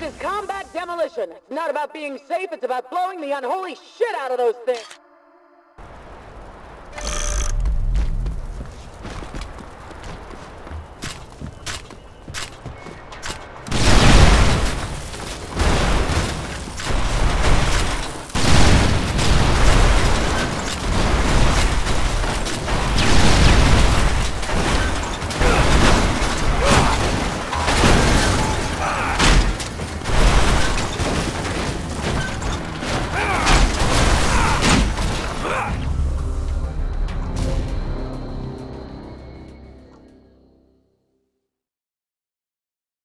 This is combat demolition. It's not about being safe, it's about blowing the unholy shit out of those things.